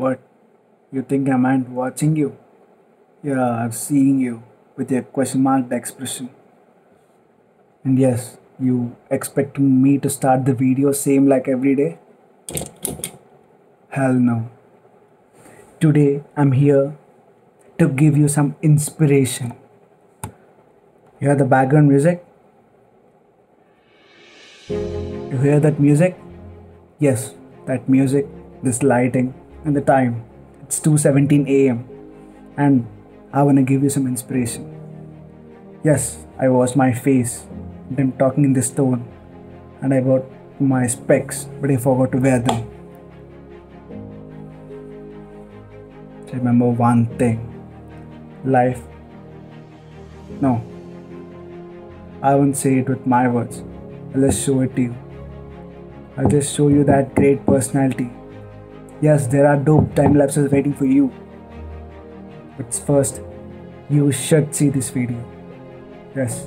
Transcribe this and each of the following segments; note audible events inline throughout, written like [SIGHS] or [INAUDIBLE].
What? You think I meant watching you? Yeah, I'm seeing you with a question mark expression. And yes, you expect me to start the video same like every day? Hell no. Today I'm here to give you some inspiration. You hear the background music? You hear that music? Yes, that music, this lighting, and the time. It's 2:17 a.m. and I want to give you some inspiration. Yes, I wash my face. I'm talking in this tone, and I bought my specs, but I forgot to wear them. Remember one thing life. No, I won't say it with my words. I'll just show it to you. I'll just show you that great personality. Yes, there are dope time lapses waiting for you. But first, you should see this video. Yes.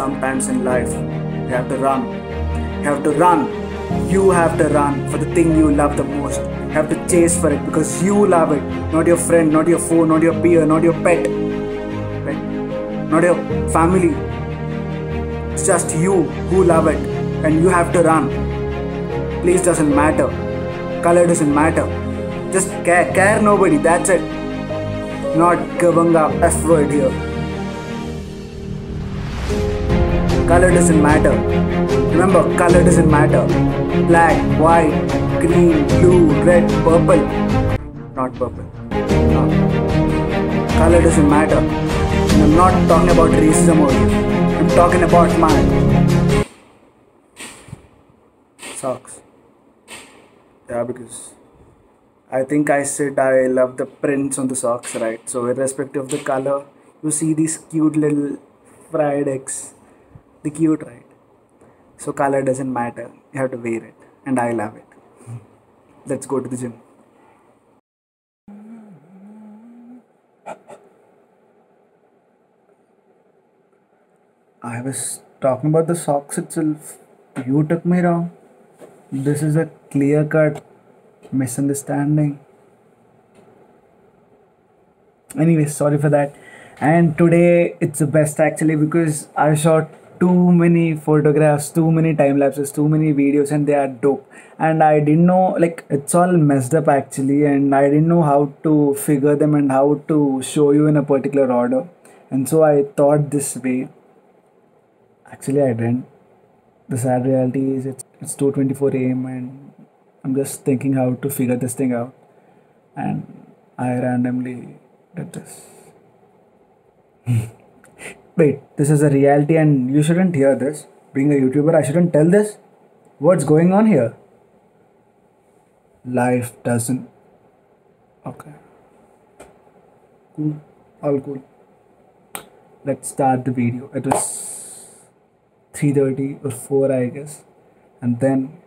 Sometimes in life, you have to run. You have to run. You have to run for the thing you love the most. You have to chase for it because you love it. Not your friend, not your phone, not your peer, not your pet. Pet. Not your family. It's just you who love it. And you have to run. Place doesn't matter. Color doesn't matter. Just care, care nobody. That's it. Not giving up F word here. Color doesn't matter. Remember, color doesn't matter. Black, white, green, blue, red, purple. Not purple. Color doesn't matter. And I'm not talking about racism here. I'm talking about my socks. Yeah, because I think I said I love the prints on the socks, right? So, irrespective of the color, you see these cute little fried eggs. The cute, right? So, color doesn't matter. You have to wear it, and I love it. Let's go to the gym. I was talking about the socks itself. You took me wrong. This is a clear cut misunderstanding. Anyway, sorry for that. And today it's the best actually because I shot too many photographs, too many time lapses, too many videos, and they are dope. And I didn't know, like, it's all messed up actually, and I didn't know how to figure them and how to show you in a particular order. And so I thought this way. Actually, I didn't. The sad reality is it's, it's 2:24 a.m. and I'm just thinking how to figure this thing out, and I randomly did this. [LAUGHS] Wait, this is a reality, and you shouldn't hear this. Being a YouTuber, I shouldn't tell this. What's going on here? Life doesn't. Okay. Cool. All cool. Let's start the video. It was 3:30 or 4, I guess, and then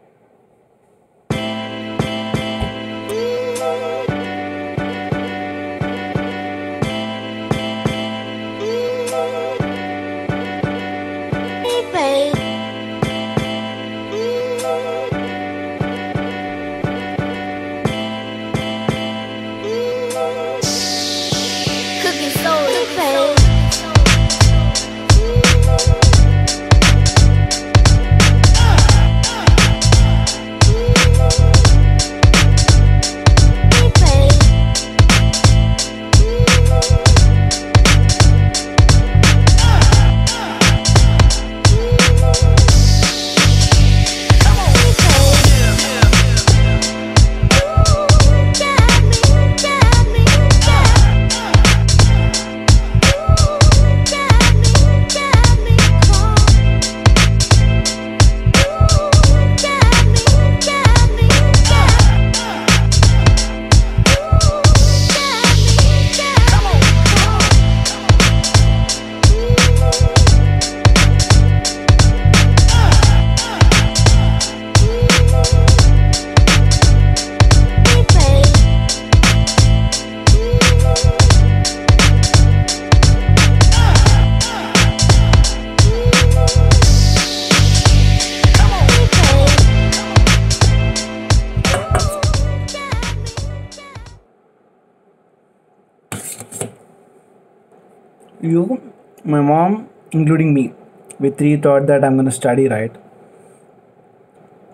you, my mom, including me, we three thought that I'm gonna study, right?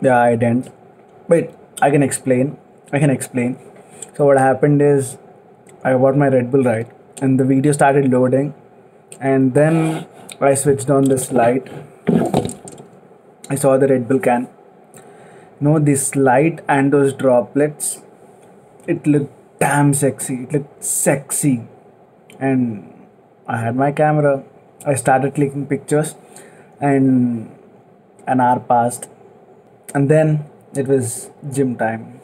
Yeah, I didn't. Wait, I can explain. I can explain. So what happened is, I bought my Red Bull right, and the video started loading, and then I switched on this light. I saw the Red Bull can. No, this light and those droplets, it looked damn sexy. It looked sexy, and I had my camera. I started clicking pictures, and an hour passed, and then it was gym time.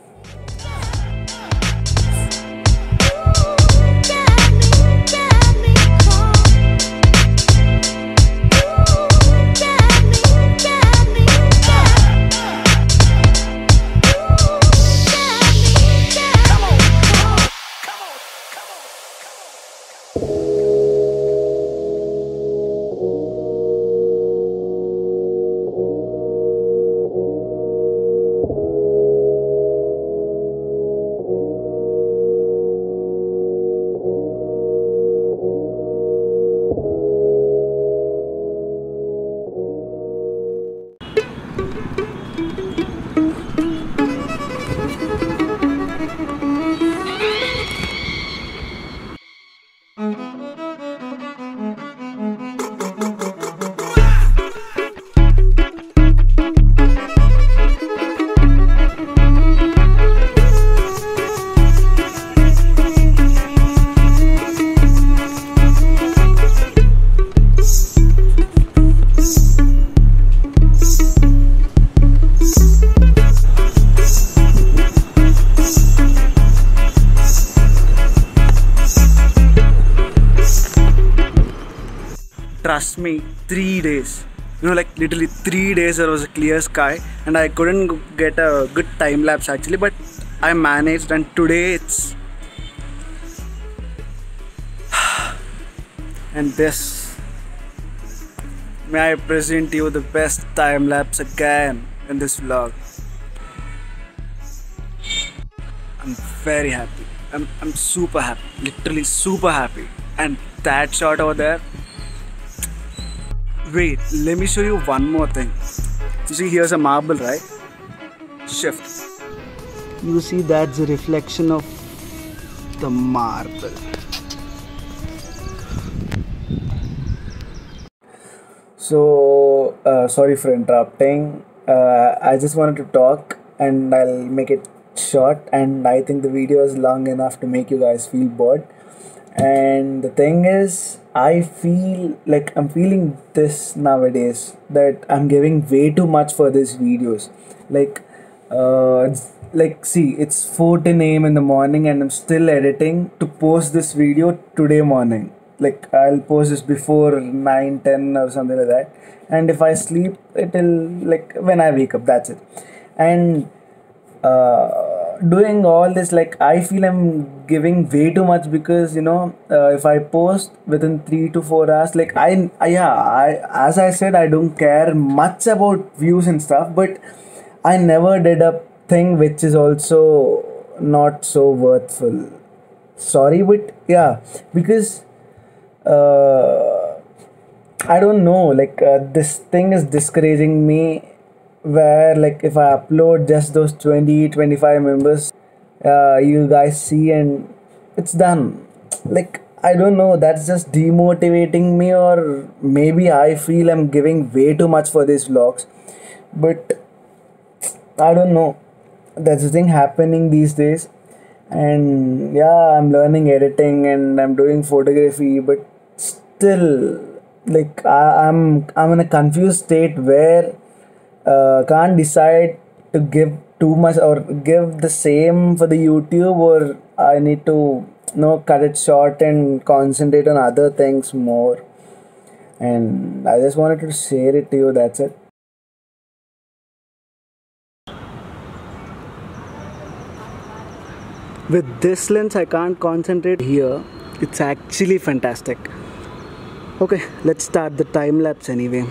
Me three days. You know like literally three days there was a clear sky and i couldn't get a good time lapse actually but i managed and today it's [SIGHS] and this. May i present you the best time lapse again in this vlog. I'm very happy. I'm, I'm super happy. Literally super happy. And that shot over there Wait, let me show you one more thing. You see, here's a marble, right? Shift. You see, that's a reflection of the marble. So, uh, sorry for interrupting. Uh, I just wanted to talk and I'll make it short. And I think the video is long enough to make you guys feel bored. And the thing is, I feel like I'm feeling this nowadays that I'm giving way too much for these videos. Like, uh, like see, it's 4:10 a.m. in the morning, and I'm still editing to post this video today morning. Like I'll post this before 9, 10 or something like that. And if I sleep, it'll like when I wake up. That's it. And uh, doing all this like i feel i'm giving way too much because you know uh, if i post within 3 to 4 hours like I, yeah i as i said i don't care much about views and stuff but i never did a thing which is also not so worthful. Sorry but yeah because uh, i don't know like uh, this thing is discouraging me where like if i upload just those 20 25 members uh, you guys see and it's done. Like i don't know that's just demotivating me or maybe i feel i'm giving way too much for these vlogs. But i don't know. That's the thing happening these days and yeah i'm learning editing and i'm doing photography but still like I, i'm i'm in a confused state where uh, can't decide to give too much or give the same for the youtube or i need to you know cut it short and concentrate on other things more. And i just wanted to share it to you that's it. With this lens i can't concentrate here. It's actually fantastic. Okay let's start the time lapse anyway